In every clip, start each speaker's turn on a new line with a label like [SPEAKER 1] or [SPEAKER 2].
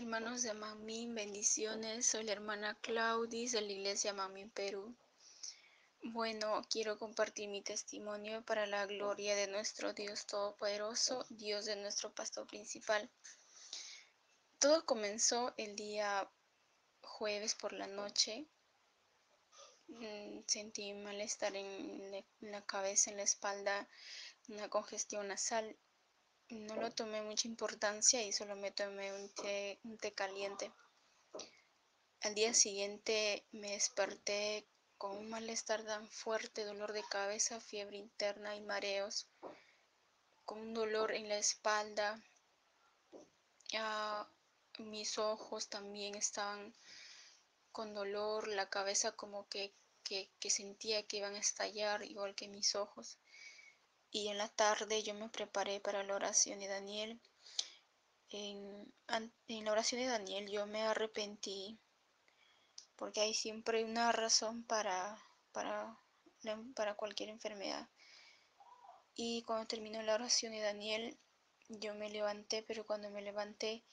[SPEAKER 1] Hermanos de Mamín, bendiciones. Soy la hermana Claudis de la iglesia Mamín Perú. Bueno, quiero compartir mi testimonio para la gloria de nuestro Dios Todopoderoso, Dios de nuestro pastor principal. Todo comenzó el día jueves por la noche. Mm, sentí malestar en la cabeza, en la espalda, una congestión nasal no lo tomé mucha importancia y solo me tomé un té, un té caliente. Al día siguiente me desperté con un malestar tan fuerte, dolor de cabeza, fiebre interna y mareos, con un dolor en la espalda. Mis ojos también estaban con dolor, la cabeza como que, que sentía que iban a estallar, igual que mis ojos y en la tarde yo me preparé para la oración de Daniel. En, la oración de Daniel yo me arrepentí porque hay siempre una razón para, para, para cualquier enfermedad. Y cuando terminó la oración de Daniel, yo me levanté, pero cuando me levanté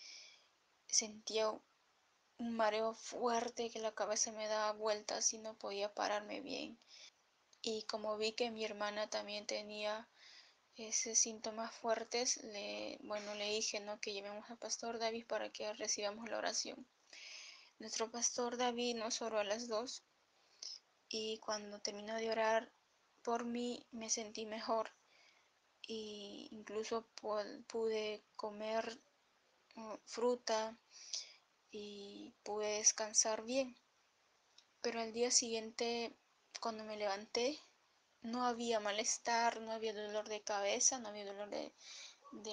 [SPEAKER 1] sentía un mareo fuerte que la cabeza me daba vueltas y no podía pararme bien. Y como vi que mi hermana también tenía esos síntomas fuertes, le, bueno, le dije ¿no? que llevemos al pastor David para que recibamos la oración. Nuestro pastor David nos oró a las dos y cuando terminó de orar por mí me sentí mejor e incluso pude comer fruta y pude descansar bien. Pero al día siguiente, cuando me levanté, no había malestar, no había dolor de cabeza, no había dolor de,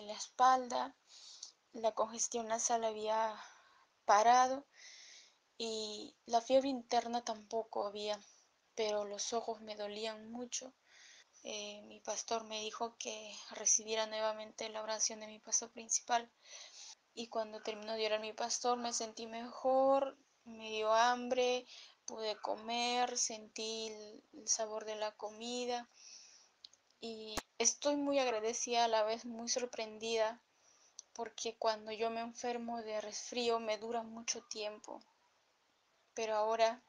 [SPEAKER 1] la espalda, la congestión nasal había parado y la fiebre interna tampoco había, pero los ojos me dolían mucho. Eh, mi pastor me dijo que recibiera nuevamente la oración de mi pastor principal. Y cuando terminó de orar mi pastor me sentí mejor, me dio hambre, pude comer, sentí el sabor de la comida y estoy muy agradecida a la vez muy sorprendida porque cuando yo me enfermo de resfrío me dura mucho tiempo. Pero ahora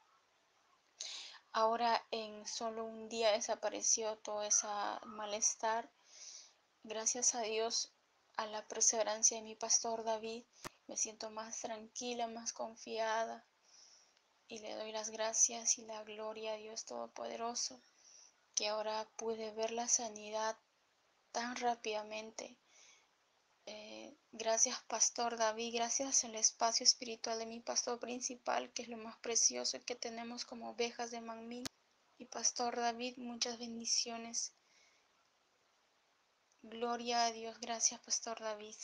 [SPEAKER 1] ahora en solo un día desapareció todo ese malestar. Gracias a Dios a la perseverancia de mi pastor David me siento más tranquila más confiada y le doy las gracias y la gloria a Dios Todopoderoso, que ahora pude ver la sanidad tan rápidamente. Eh, gracias Pastor David, gracias el espacio espiritual de mi pastor principal, que es lo más precioso que tenemos como ovejas de Manmín. Y Pastor David, muchas bendiciones. Gloria a Dios, gracias Pastor David.